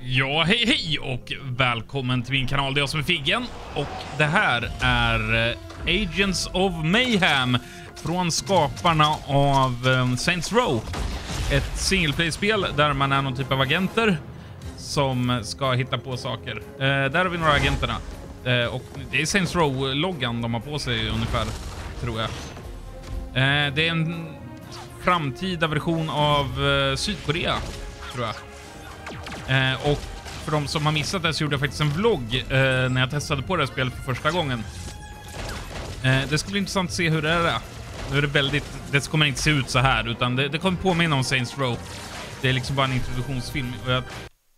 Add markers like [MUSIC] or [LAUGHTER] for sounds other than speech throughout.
Ja, hej hej och välkommen till min kanal. Det är jag som är Figgen och det här är eh, Agents of Mayhem från skaparna av eh, Saints Row. Ett singleplay-spel där man är någon typ av agenter som ska hitta på saker. Eh, där har vi några agenterna. Eh, och det är Saints Row-loggan de har på sig ungefär, tror jag. Eh, det är en framtida version av eh, Sydkorea, tror jag. Eh, och för de som har missat det så gjorde jag faktiskt en vlogg eh, när jag testade på det här spelet för första gången. Eh, det ska bli intressant att se hur det är. Nu är det väldigt... Det kommer inte se ut så här, utan det, det kommer påminna om Saints Row. Det är liksom bara en introduktionsfilm och jag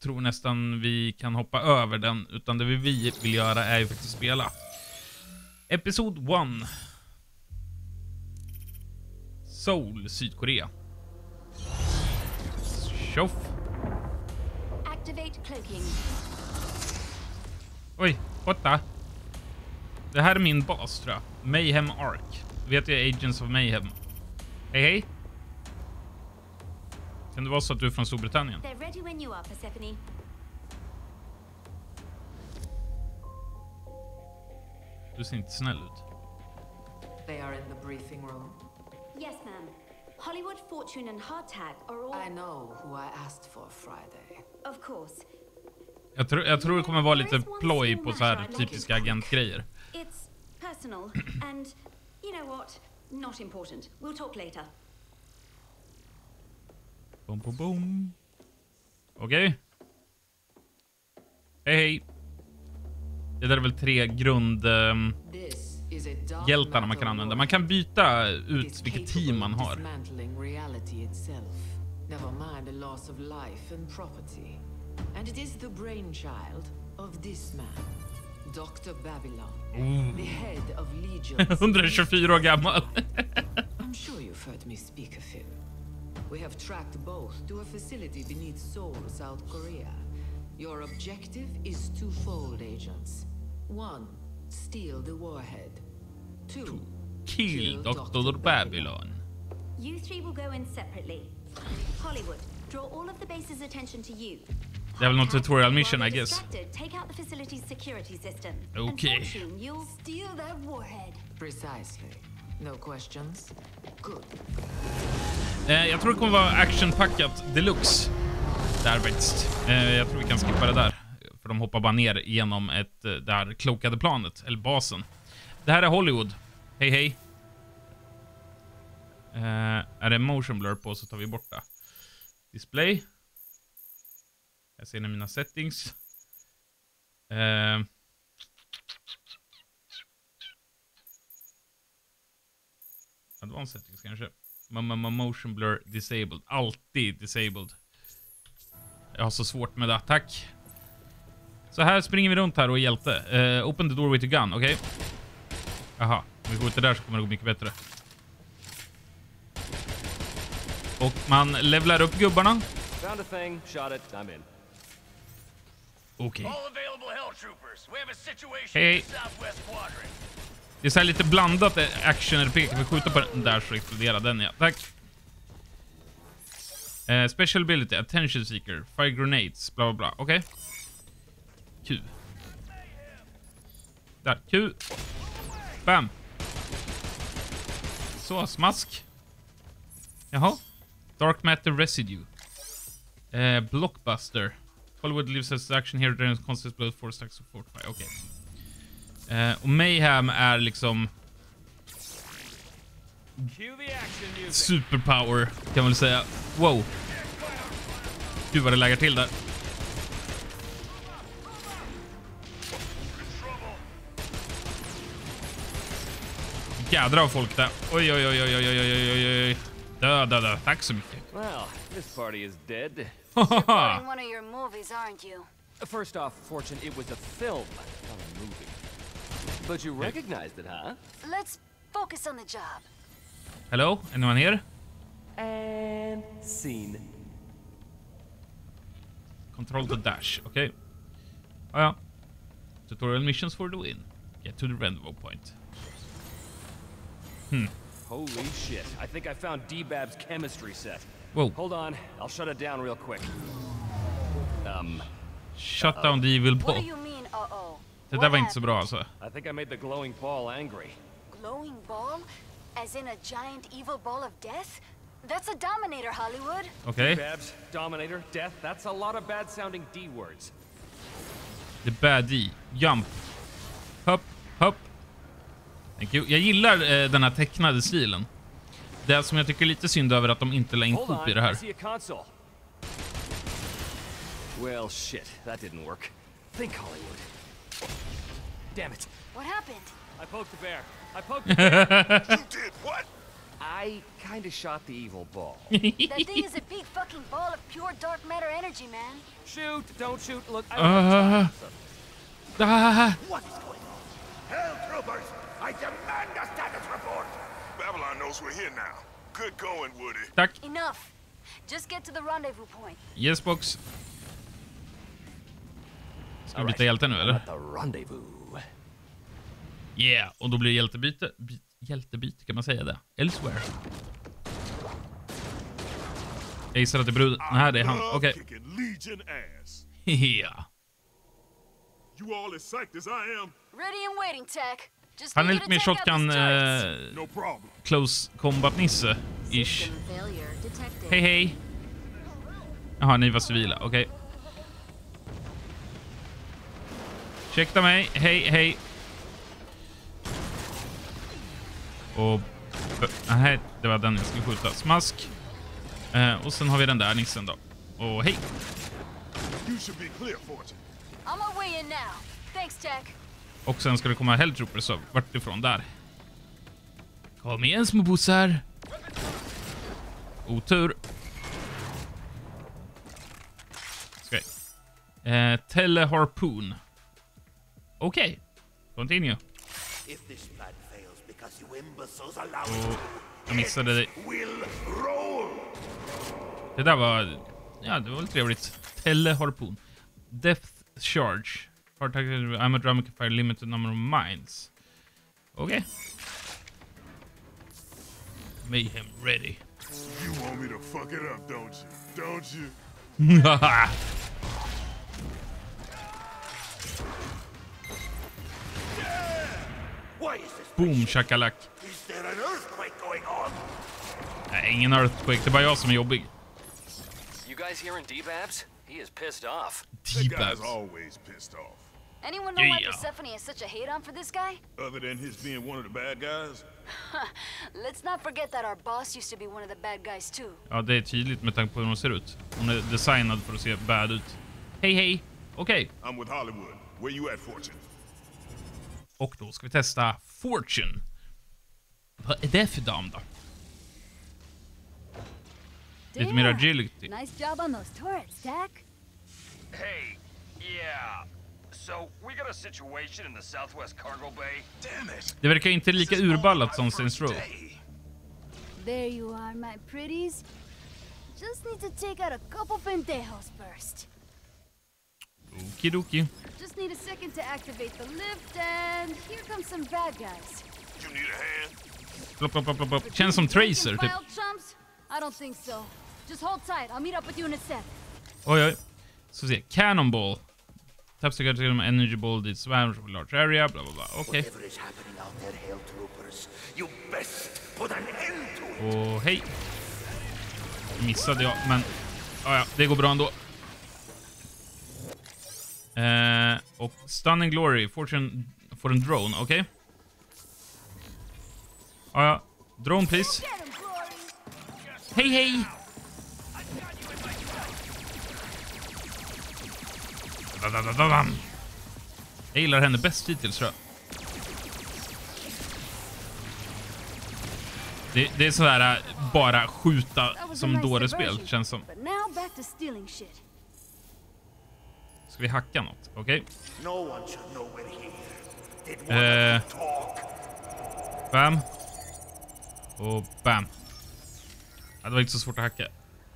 tror nästan vi kan hoppa över den, utan det vi vill göra är ju faktiskt spela. Episod 1. Seoul, Sydkorea. Tjoff! Activate cloaking. Oj, the? Det här är min bas tror jag. Mayhem Ark. Vet jag Agents of Mayhem. Hej hej. Kan det vara så att du är från Storbritannien? Du ser inte snäll ut. They are in the briefing room. Yes, ma'am. Hollywood, Fortune, and Hardtag are all... I know who I asked for Friday. Jag, tror jag tror det kommer vara lite ploj på så här typiska agentgrejer. Bom, bom, bom. Okej. Okay. Hej, hej. Det där är väl tre grundhjältarna ehm, um, man kan använda. Man kan byta ut vilket team man har. Dismantling reality itself. Never mind the loss of life and property. And it is the brainchild of this man, Dr. Babylon, the head of [LAUGHS] Legion. 124 år gammal. [LAUGHS] I'm sure you've heard me speak of him. We have tracked both to a facility beneath Seoul, South Korea. Your objective is twofold, agents. One, steal the warhead. Two, Kill Dr. Babylon. You three will go in separately. Hollywood, draw all of the base's attention to you. Det är väl Hardtag, tutorial mission, I guess. distracted, Take out the facility's security system. Okay. And Fortune, you'll steal that warhead. precisely. No questions? Good. Eh, jag tror det kommer vara actionpackat deluxe. Där faktiskt. Eh, jag tror vi kan skippa det där. För de hoppar bara ner genom ett, eh, det här klokade planet, eller basen. Det här är Hollywood. Hej hej. Eh, är det motion blur på så tar vi bort det. Display. Jag ser ni mina settings. Eh, advanced settings kanske. Motion blur disabled. Alltid disabled. Jag har så svårt med det. Tack. Så här springer vi runt här och är hjälte. Eh, open the door with a gun, okej? Jaha, om vi skjuter där så kommer det gå mycket bättre. Och man levlar upp gubbarna. Okej. Quadrant. Det är så här lite blandat eh, action-RPG. Kan vi skjuta på den där så exploderar den ja. Tack. Eh, special ability, attention seeker, fire grenades, bla bla bla. Okej. Q. Där, Q. Bam. Så, smask. Jaha. Dark matter residue. Eh, blockbuster. Hollywood lives as action here during constant blood for stacks of fortify. Okej. Eh, och Mayhem är liksom superpower, kan man väl säga. Wow. Gud vad det lägger till där. Jädrar av folk där. Oj, oj, oj, oj, oj, oj, oj, oj, oj. Dö, dö, dö. Tack så mycket. Well, this party is dead. Haha. [LAUGHS] In one of your movies, aren't you? First off, Fortune, it was a film, not a movie. But you recognized it, huh? Let's focus on the job. Hello? Anyone here? And scene. Control to dash. okay. Ah, ja. Tutorial missions for the win. Get to the rendezvous point. Holy shit, I think I found D-Bab's chemistry set. Wow. Hold on, I'll shut it down real quick. Um, Shut down the evil What ball. do you mean, uh-oh? Det What där var inte så bra alltså. I think I made the glowing ball angry. Glowing ball? As in a giant evil ball of death? That's a Dominator, Hollywood. Okej. Babs, Dominator, Death, that's a lot of bad sounding D words. The bad D. Jump. Hopp, hopp. Thank you. Jag gillar eh, den här tecknade stilen. Det som jag tycker är lite synd över att de inte la in on, i det här. Well, shit, that didn't work. Think Hollywood. Damn it. What happened? I poked the bear. I poked the bear. [LAUGHS] You did what? I kinda shot the evil ball. [LAUGHS] That thing is a big fucking ball of pure dark matter energy, man. shoot, don't shoot. Look, I Uh, ah, What is going on? Hell troopers! I demand a status report! Babylon knows we're here now. Good going, Woody. tack. Enough. Just get to the rendezvous point. Yes box. Ska vi byta hjälte nu eller? Yeah, och då blir det hjältebyte. By, hjältebyte, kan man säga det? Elsewhere. Jag gissar att det är bruden. Nej, det är han. Okej. Ass. [LAUGHS] Ja. You all as psyched as I am? Ready and waiting, Tech. Han är lite mer shotgun eh, close combat-nisse. Ish. Hej hej. Jaha, ni var civila. Okej. Ursäkta mig. Hej, hej. Och... Nej, det var den jag skulle skjuta. Smask. Eh, och sen har vi den där nissen då. Och hej. You should be clear, Fortune. On my way in now. Thanks, Tech. Och sen ska det komma Helltroopers så vart ifrån där. Kom igen små bussar. Otur. Ska vi. Eh, teleharpoon. Okej. Continue. Imbeciles allow Och jag missade roll! Det där var... Ja, det var väl trevligt. Teleharpoon. Depth charge. Hard I'm a drum can fire limited number of mines. Okej. Mayhem ready. You want me to fuck it up, don't you? Don't you? Why is this? Boom shakalak. Is there an earthquake going on? Nej, ingen earthquake. Det er är bara jag som är jobbig. You guys hearing D-Babs? He is pissed off. That guy's T-Babs. always pissed off. Anyone know why Yeah. Persephone has such a hate on for this guy? [LAUGHS] Other than his being one of the bad guys, Let's not forget that our boss used to be one of the bad guys too. Ja, det är tydligt med tanke på hur hon ser ut. Hon är designad för att se bad ut. Hej, hej. Okej. I'm with Hollywood. Where you at, Fortune? Och då ska vi testa Fortune. Vad är det för dam då? Lite mer agility. Nice job on those turrets, Tech. Hey, yeah. Det verkar inte lika urballat som Saints Row. There you are, my pretties. Just need to take out a couple pendejos first. Okidoki. Just need a second to activate the lift, and here come some bad guys. You need a hand? Plopp, plopp, plopp, plopp. Känns som Tracer, typ. I don't think so. Just hold tight. I'll meet up with you in a sec. Oj, oj. Så se. Cannonball. Taps to get to energy ball that swams over a large area, bla bla bla. Okej. Whatever is happening out there, Hell Troopers, you best put an end to it! Och hej. Missade jag, men... Ja, ja, det går bra ändå. Eh, och Stunning Glory, Fortune for en drone, okej? Ja, ja. Drone please. Hej, hej! Jag gillar henne bäst hittills tror jag. Det, det är sådär äh, bara skjuta som dårespel, känns som. Ska vi hacka något? Okej. One Eh, bam. Och bam. Ja, det var inte så svårt att hacka.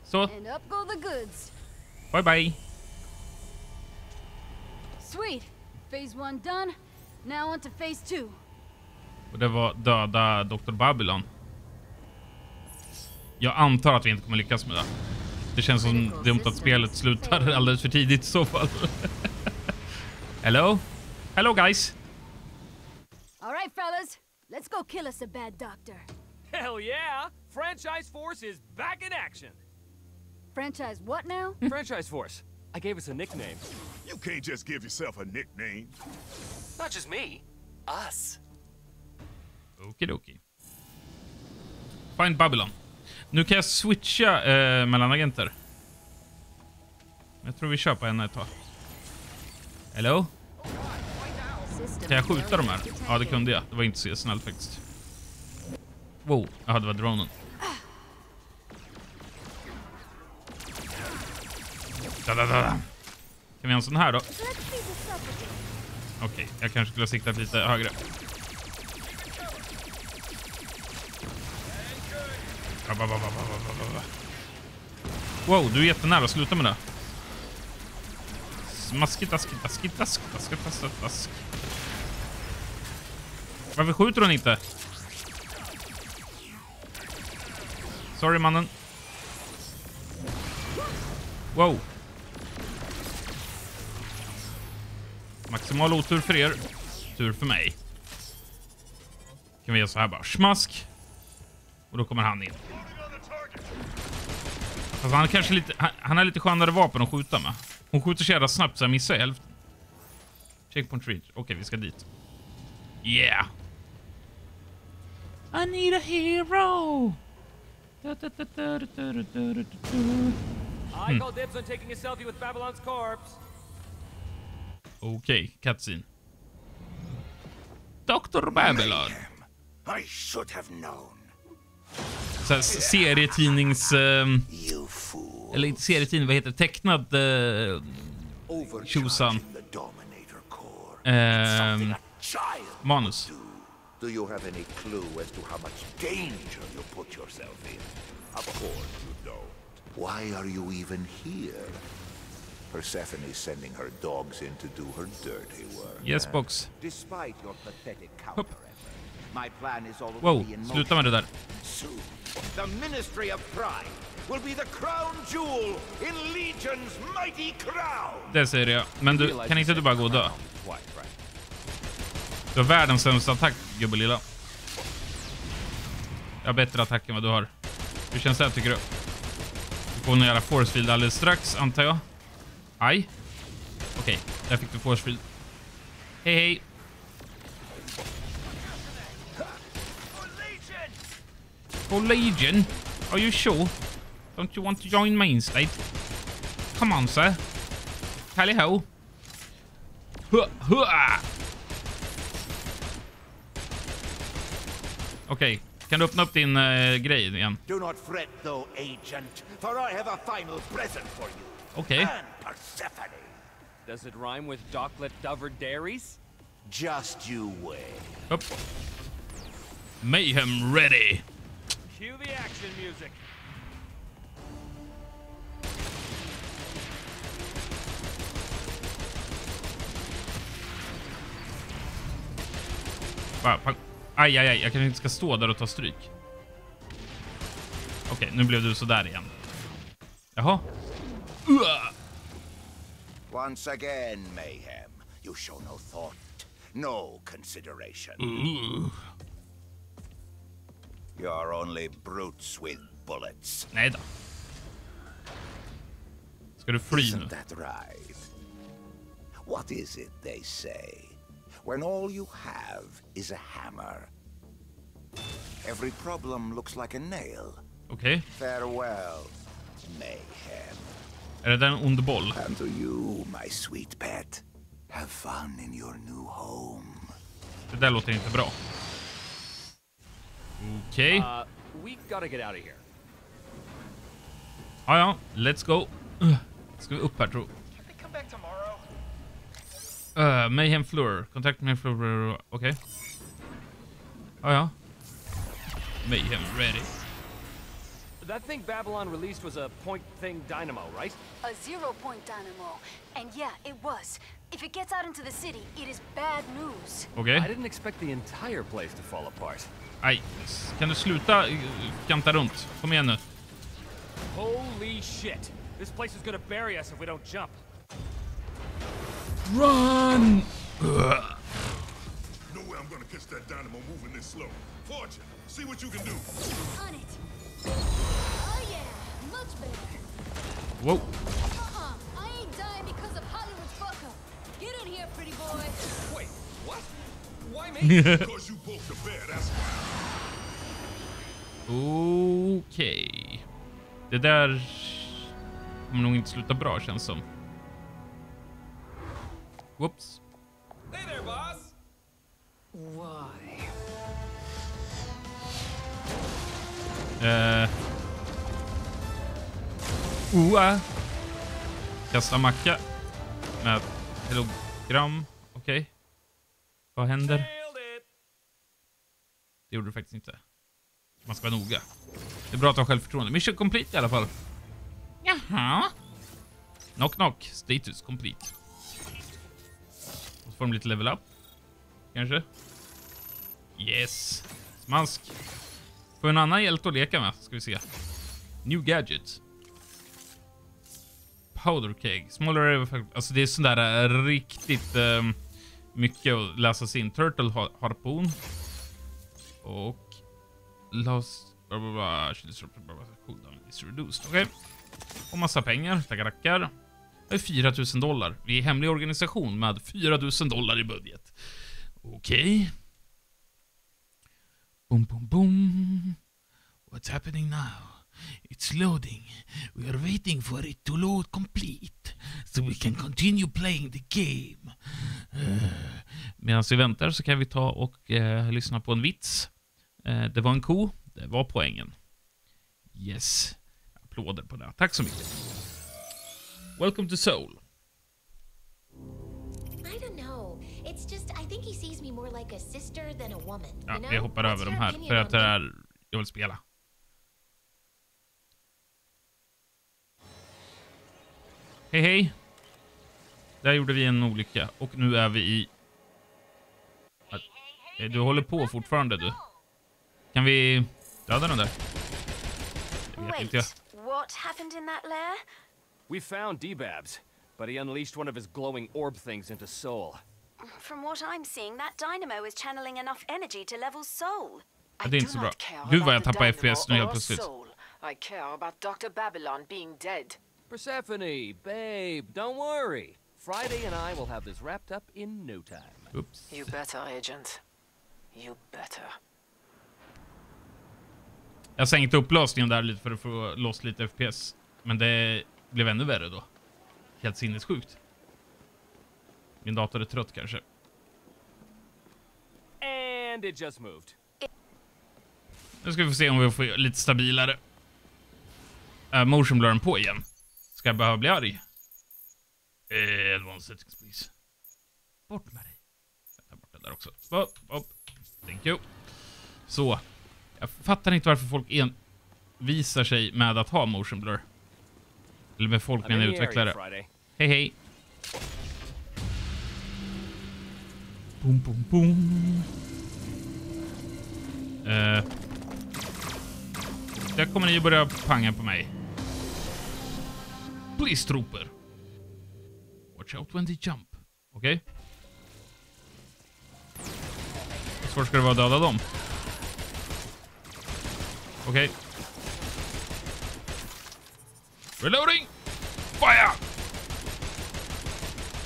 Så, bye bye. Sweet. Phase one done. Now on to phase two. Och det var döda Dr. Babylon. Jag antar att vi inte kommer lyckas med det. Det känns som dumt att spelet slutar alldeles för tidigt i så fall. [LAUGHS] Hello? Hello guys! All right, fellas, let's go kill us a bad doctor. Hell yeah! Franchise Force is back in action. Franchise what now? Franchise Force. I gave us a nickname. You can't just give yourself a nickname. Not just me. Us. Okidoki. Find Babylon. Nu kan jag switcha eh, mellan agenter. Jag tror vi kör på en ett tag. Hello? Kan jag skjuta de här? Ja, det kunde jag. Det var inte så snällt faktiskt. Wow, jaha, det var dronen. Da, da, da. Kan vi ha en sån här då? Okej, okay. Okej, jag kanske skulle ha siktat lite högre. Wow, du är jättenära. Sluta med det. Smaskigt, askigt, askigt, askigt, askigt, askigt, askigt. Varför skjuter hon inte? Sorry, mannen. Wow. Maximal otur för er. Tur för mig. Kan vi göra så här bara. Smask. Och då kommer han in. Fast han kanske lite... Han, han har lite skönare vapen att skjuta med. Hon skjuter så jävla snabbt så jag missar hälften. Checkpoint reach. Okej, okay, vi ska dit. Yeah! I need a hero! Du, du, du, du, du, du, I call dibs on taking a selfie with Babylon's corpse. Okej, cutscene. Dr. Babylon. I should have known. Så här, serietidnings... fool. eller inte serietidning, vad heter det? Tecknad... eh, Tjosan. child manus. Do you have any clue as to how much danger you put yourself in? Of course you don't. Why are you even here? Persephone's sending her dogs in to do her dirty work. Yes, box. Despite your pathetic counter my plan is already Wow, in sluta med det där. Soon, the Ministry of Pride will be the crown jewel in Legion's mighty crown. Det säger jag. Men du, kan inte du bara gå och dö? Du har världens sämsta attack, gubbelilla. Jag har bättre attack än vad du har. Hur känns det här, tycker du? Du får en jävla force field alldeles strax, antar jag. Aj. Okay, du force field. Hej, hej. For Legion? Are you sure? Don't you want to join main state? Come on, sir. Tally ho. Huh, huh. Okej, kan du öppna upp din eh, grej igen? Do not fret, though, agent, for I have a final present for you. Okej. And Persephone. Does it rhyme with Docklet Dover Dairies? Just you wait. Upp. Mayhem ready. Cue the action music. Ah, Va, pa- aj, aj, aj. Jag kanske inte ska stå där och ta stryk. Okej, nu blev du så där igen. Jaha. Once again, Mayhem, you show no thought, no consideration. You're only brutes with bullets. Nej då. Ska du fly? Isn't that right? What is it they say? When all you have is a hammer. Every problem looks like a nail. Okay. Farewell, Mayhem. Är det där en ond boll? And to you, my sweet pet. Have fun in your new home. Det där låter inte bra. Okej. Uh, we gotta get out of here. Ja, ja. Let's go. Uh, Ska vi upp här, tro. Uh, Mayhem Floor. Kontakt med Floor. Okej. Ja, ja. Mayhem ready. That thing Babylon released was a point thing dynamo, right? A zero point dynamo. And yeah, it was. If it gets out into the city, it is bad news. Okay. I didn't expect the entire place to fall apart. Aj. Kan du sluta kanta runt? Kom igen nu. Holy shit! This place is gonna bury us if we don't jump. Run! No way I'm gonna catch that dynamo moving this slow. Fortune, see what you can do. On it. Oh yeah, much better. Wow. Uh-uh, I ain't dying because of Hollywood's fuck up. Get in here, pretty boy. Wait, what? Why me? [LAUGHS] Because you broke the bear, that's why. Okej. Det där kommer nog inte sluta bra känns som. Whoops. hey there, boss! Why? Eh. Oa. Kasta macka. Med kilogram. Okej. Vad händer? Det gjorde du faktiskt inte. Man ska vara noga. Det är bra att ha självförtroende. Mission complete i alla fall. Jaha. Knock knock. Status complete. Och så får de lite level up. Kanske. Yes. Smask. Får en annan hjälte att leka med. Ska vi se. New gadget. Powder keg. Smaller Alltså det är sådär eh, riktigt ehm, mycket att läsa sig in. Turtle har harpon. Och Lost... Reduced. Okej. Och massa pengar. Tackar, tackar. Det är 4 000 dollar. Vi är hemlig organisation med 4 000 dollar i budget. Okej. Boom, boom, boom. What's happening now? It's loading. We are waiting for it to load complete. So we can continue playing the game. Uh, Medan vi väntar så kan vi ta och eh, lyssna på en vits. Eh, det var en ko. Det var poängen. Yes. Applåder på det. Tack så mycket. Welcome to Soul. Ja, vi hoppar över de här för att det me? är... Jag vill spela. Hej hej. Där gjorde vi en olycka och nu är vi i... Eh, Du håller på fortfarande du. Kan vi döda den där? Wait, what happened in that lair? We found D-Babs, but he unleashed one of his glowing orb things into Soul. From what I'm seeing, that dynamo is channeling enough energy to level soul. Är inte så bra. Gud vad jag tappar FPS nu helt plötsligt. I care about Dr. Babylon being dead. Persephone, babe, don't worry. Friday and I will have this wrapped up in no time. Oops. You better, Agent. You better. Jag sänkte upplösningen där lite för att få loss lite FPS. Men det blev ännu värre då. Helt sinnessjukt. Min dator är trött kanske. And it just moved. Nu ska vi få se om vi får lite stabilare. Uh, motion blurren på igen. Ska jag behöva bli arg? Eh, advanced settings please. Bort med dig. Jag tar bort den där också. Upp, upp. Thank you. Så. Jag fattar inte varför folk envisar sig med att ha motion blur. Eller med folk menar utvecklare. Hej hej. Boom, boom, boom. Eh. Där kommer ni ju börja panga på mig. Please, trooper. Watch out when they jump. Okej? Hur svårt ska det vara att döda dem? Okej. Reloading! Fire!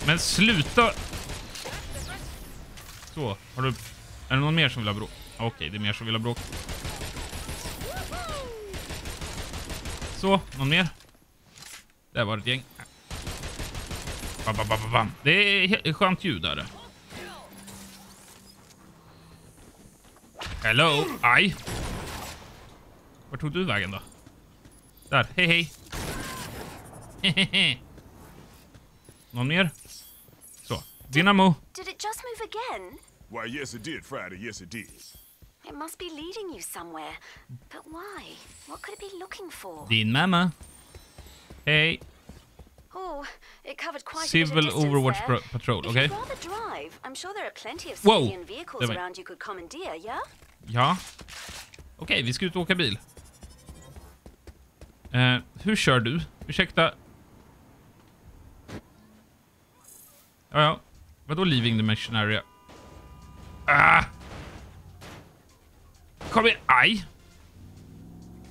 Men sluta! Så, har du... Är det någon mer som vill ha bråk? Okej, det är mer som vill ha bråk. Så, någon mer? Där var det ett gäng. Bam, bam, bam, bam. Det är skönt ljud där. Hello? Aj! Vart tog du vägen då? Där, hej hej. Hehehe. [LAUGHS] Någon mer? Så, dynamo. Did it just move again? Why, yes, it did, Friday. Yes, it did. It must be leading you somewhere. But why? What could it be looking for? Din mamma. Hey. Oh, it covered quite a Civil bit of distance Overwatch there. Pro- Patrol, If okay? you'd rather drive, I'm sure there are plenty of Whoa! civilian vehicles Där around you could commandeer, yeah? Ja. Okej, vi ska ut och åka bil. Eh, hur kör du? Ursäkta? Ja, ja. Vadå leaving the mission area? Ah! Kom igen! Aj!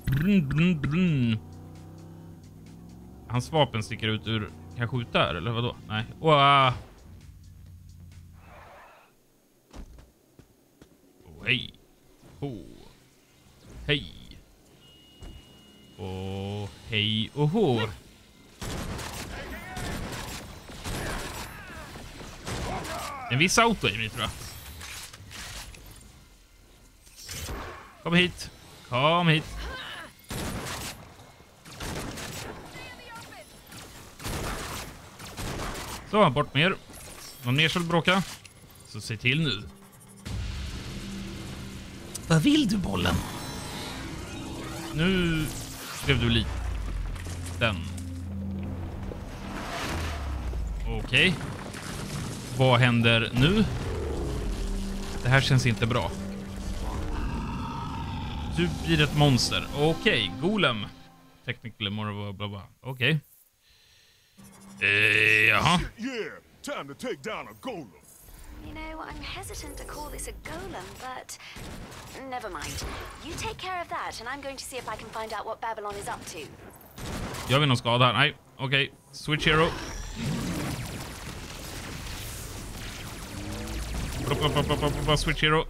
Brun, brun, brun. Hans vapen sticker ut ur... Kan jag skjuta här eller vadå? Nej. Oh, oh, hej. Oh. Hej. Och hej och hå. En viss auto i mig tror jag. Kom hit. Kom hit. Så, bort med er. Någon mer vill bråka? Så se till nu. Vad vill du, bollen? Nu blev du liten. Okej. Vad händer nu? Det här känns inte bra. Du blir ett monster. Okej, Golem. Technically more bla bla bla. Okej. Eh, jaha. Yeah, time to take down a golem. You know, I'm hesitant to call this a golem, but never mind. You take care of that, and I'm going to see if I can find out what Babylon is up to. Gör vi någon skada här? Nej, okej. Switch hero. Switch hero.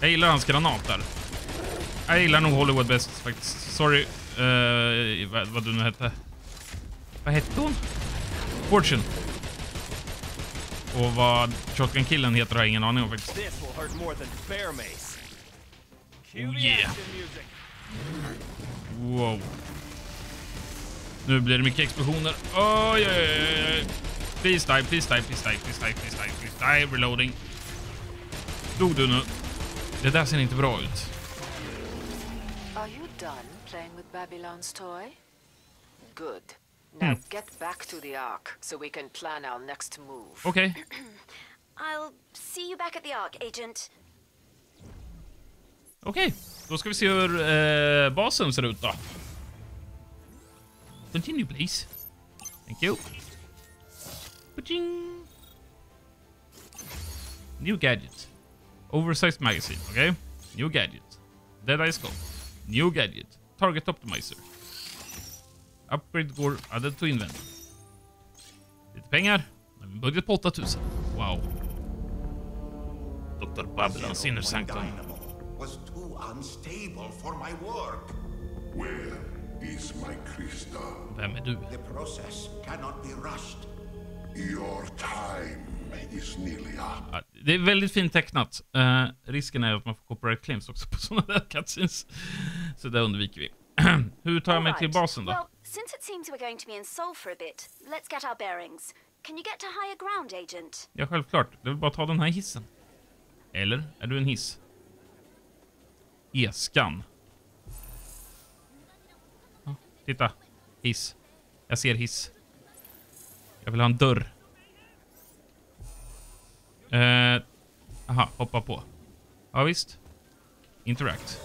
Jag gillar hans granat där. Jag gillar nog Hollywood bäst faktiskt. Sorry. Uh, vad, vad du nu hette. Vad hette hon? Fortune. Och vad Shotgun-killen heter har jag ingen aning om faktiskt. Oh, yeah. Wow. Nu blir det mycket explosioner. Oj, oj, oj. Please die, please die, please die, please die, please die, please die. Reloading. Dog du nu? Det där ser inte bra ut. Are you done playing with Babylon's toy? Good. Now get back to the Ark so we can plan our next move. Okej. [CLEARS THROAT] I'll see you back at the Ark, Agent. Okej. Då ska vi se hur eh, basen ser ut då. Continue please. Thank you. Ba-ching. New gadget. Oversized magazine, okay? New gadget. Dead Eye Scope. New gadget. Target Optimizer. Upgrade går... added to inventory. invent. Lite pengar. Nu har vi en budget på 8000. Wow. Dr. Babylons inner sanctum. Dynamo was too unstable for my work. Where is my crystal? Vem är du? The process cannot be rushed. Your time is nearly up. Det är väldigt fint tecknat. Eh, risken är att man får copyright claims också på [LAUGHS] sådana där cutscenes. Så det undviker vi. [CLEARS THROAT] Hur tar jag mig till basen då? Well, since it seems we're going to be in Seoul for a bit, let's get our bearings. Can you get to higher ground, Agent? Ja, självklart. Det väl bara ta den här hissen. Eller? Är du en hiss? Eskan. Ja, titta. Hiss. Jag ser hiss. Jag vill ha en dörr. Eh, aha, hoppa på. Ja, visst. Interact.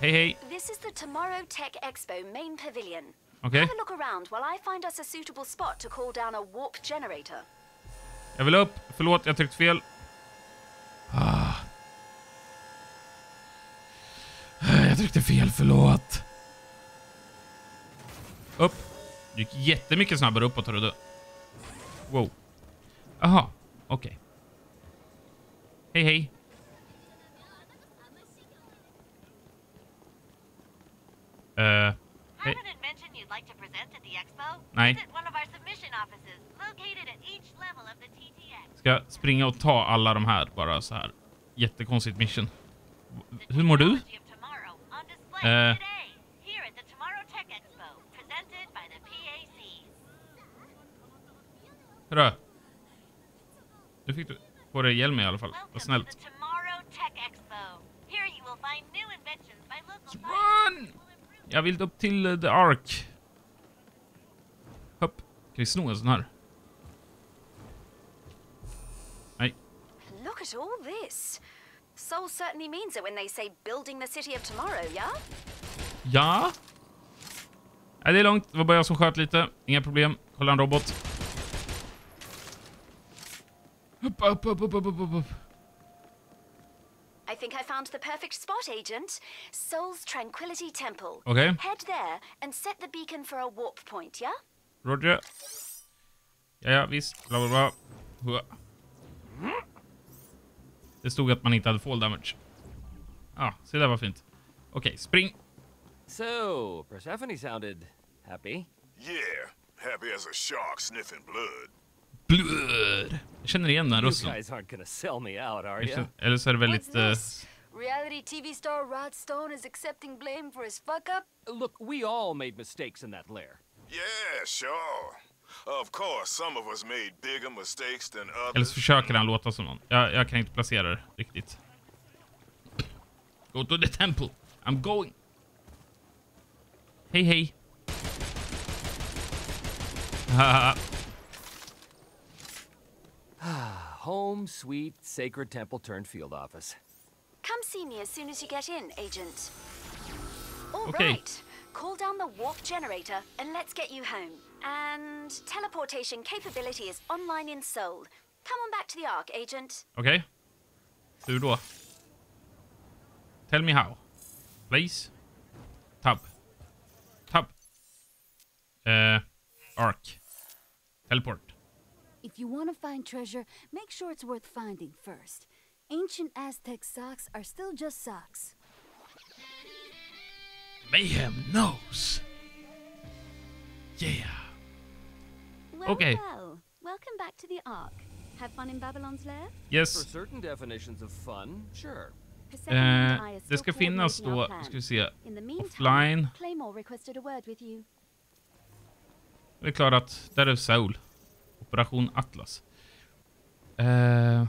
Hej, hej. This is the Tomorrow Tech Expo main pavilion. Okej. Have a look around while I find us a suitable spot to call down a warp generator. Jag vill upp. Förlåt, jag tryckte fel. Ah. Jag tryckte fel, förlåt. Upp. Det gick jättemycket snabbare uppåt, hörru du. Wow. Aha, okej. Hej, hej. Eh, Have Hey. Nej. Ska springa och ta alla de här bara så här. Jättekonstigt mission. Hur mår du? Display Eh. Hurra. Nu fick du på dig hjälm i alla fall. Vad snällt. Run! Jag vill upp till eh, The Ark. Hopp. Kan vi sno en sån här? Nej. Look at all this. Seoul certainly means it when they say building the city of tomorrow, yeah? Ja? Nej, det är långt. Det var bara jag som sköt lite. Inga problem. Kolla en robot. I think I found the perfect spot, Agent. Soul's Tranquility Temple. Okay. Head there and set the beacon for a warp point, yeah? Roger. Ja, ja, visst. Bla, bla, bla. Hua. Det stod att man inte hade fall damage. Ja, ah, se där var fint. Okej, spring. So, Persephone sounded happy. Yeah, happy as a shark sniffing blood. Blood. Jag känner igen den rösten. Eller så är det väldigt... eh? Reality TV star Rod Stone is accepting blame for his fuck up? Look, we all made mistakes in that lair. Yeah, sure. Of course, some of us made bigger mistakes than eller others. så försöker han låta som någon. Jag, jag kan inte placera det riktigt. Go to the temple. I'm going. Hej, hej. [LAUGHS] Haha. [SIGHS] Home, sweet, sacred temple turned field office. Come see me as soon as you get in, Agent. All right. Okay. Call down the warp generator and let's get you home. And teleportation capability is online in Seoul. Come on back to the Ark, Agent. Okay. Hur då? Tell me how. Please. Tab. Tab. Eh, arc. Teleport. If you want to find treasure, make sure it's worth finding first. Ancient Aztec socks are still just socks. Mayhem knows. Yeah. Well, Okay. well. Welcome back to the Ark. Have fun in Babylon's lair? Yes. For Yes. certain definitions of fun, sure. Persephone and Eh, I are det still ska finnas då, ska vi se. In the meantime, Offline. Claymore requested a word with you. Vi är klarat. Där är Seoul. Operation Atlas. Eh,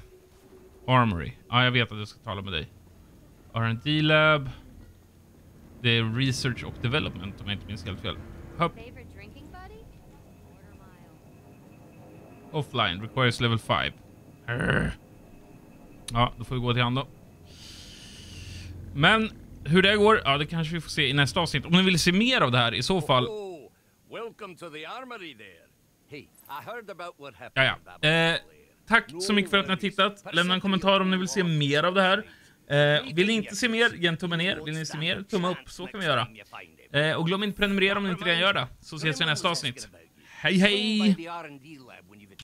Armory. Ja, jag vet att jag ska tala med dig. R&D Lab. Det är Research och Development om jag inte minns helt fel. Hopp. Offline. Requires level 5. Arr. Ja, då får vi gå till han då. Men hur det går, ja det kanske vi får se i nästa avsnitt. Om ni vill se mer av det här i så fall. Oh, welcome to the armory there. Hey, I heard about what Ja, ja. Eh, tack så mycket för att ni har tittat. Lämna en kommentar om ni vill se mer av det här. Eh, vill ni inte se mer, ge en tumme ner. Vill ni se mer, tumme upp. Så kan vi göra. Eh, och glöm inte prenumerera om ni inte redan gör det. Så ses vi i nästa avsnitt. Hej hej!